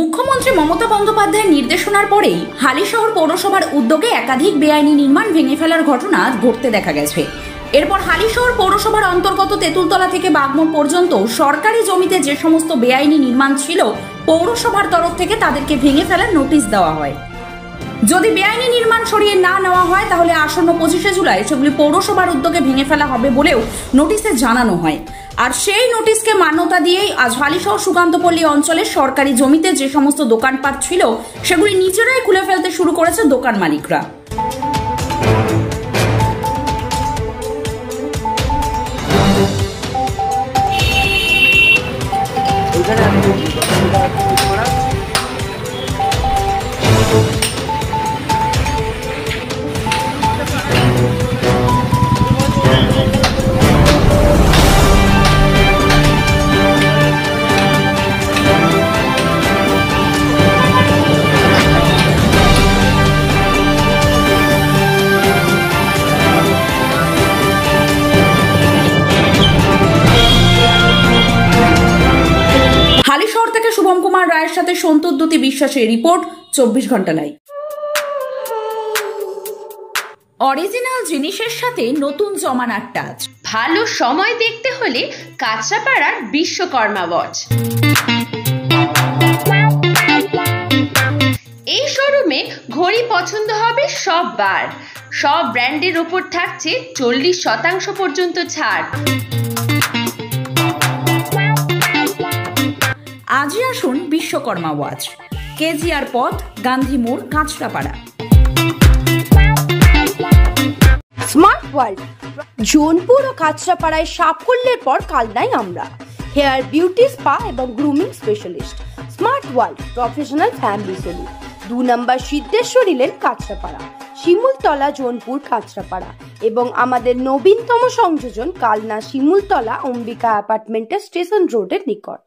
মুখ্যমন্ত্রী মমতা বন্দ্যোপাধ্যায়ের নির্দেশনার পরেই হালিশহর পৌরসভার উদ্যোগে একাধিক বেআইনি নির্মাণ ভেঙে ফেলার ঘটনা ঘটতে দেখা গেছে। এরপর হালিশহর পৌরসভার অন্তর্গত তেঁতুলতলা থেকে বাগমোড় পর্যন্ত সরকারি জমিতে যে সমস্ত বেআইনি নির্মাণ ছিল, পৌরসভার তরফ থেকে তাদেরকে ভেঙে ফেলার নোটিশ দেওয়া হয়। যদি বেআইনি নির্মাণ সরিয়ে না নেওয়া হয়, তাহলে আসন্ন পঁচিশে জুলাই সেগুলি পৌরসভার উদ্যোগে ভেঙে ফেলা হবে বলেও নোটিশে জানানো হয়। আর সেই নোটিশকে মান্যতা দিয়েই আজ হালিশহ সুকান্তপল্লী অঞ্চলের সরকারি জমিতে যে সমস্ত দোকানপাট ছিল, সেগুলি নিজেরাই খুলে ফেলতে শুরু করেছে দোকান মালিকরা। কুমার রায়ের সাথে সন্তোদ্যুতি বিশ্বাসের রিপোর্ট চব্বিশ ঘণ্টা লাইভ অরিজিনাল জিনিসের সাথে নতুন জমানার টাচ। ভালো সময় দেখতে হলে কাঁচরাপাড়ার বিশ্বকর্মা ওয়াচ। এই শোরুমে ঘড়ি পছন্দ হবে সব বার সব ব্র্যান্ডের ওপর থাকছে চল্লিশ শতাংশ পর্যন্ত ছাড়। আজই আসুন বিশ্বকর্মা ওয়াচ। কেজিআর পথ, গান্ধী মোড়, কাঁচরাপাড়া। স্মার্ট ওয়ার্ল্ড, জোনপুর ও কাঁচরাপাড়ায় সাফল্যের পর কালনাই আমরা। হেয়ার বিউটি স্পা এবং grooming specialist, smart world professional family salon. দু নম্বর সিদ্ধেশ্বরী লেন কাঁচরাপাড়া, শিমুলতলা, জোনপুর, কাঁচরাপাড়া এবং আমাদের নবীনতম সংযোজন কালনা শিমুলতলা অম্বিকা অ্যাপার্টমেন্টের স্টেশন রোডের নিকট।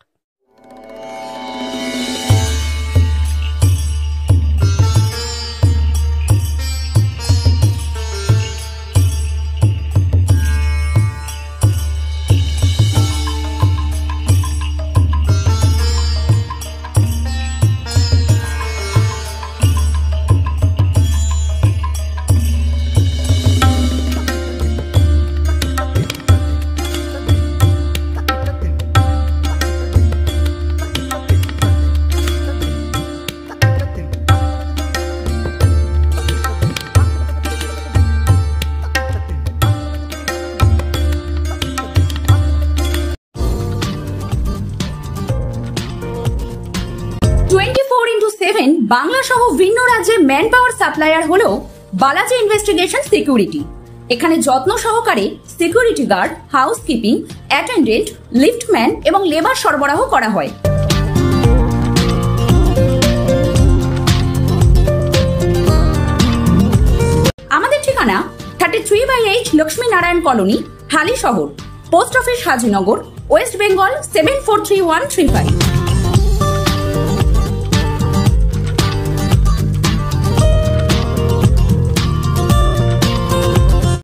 ইন্টু বাংলা সহ ভিন্ন রাজ্যে ম্যান পাওয়ার সাপ্লায়ার হল বালাজি ইনভেস্টিগেশন সিকিউরিটি এখানে যত্ন সহকারে security guard housekeeping attendant liftman এবং লেবার সরবরাহ করা হয়। আমাদের ঠিকানা thirty three by eight Lakshmi Narayan colony, Halisahar. Post office Hajinagar, West Bengal seven four three one three five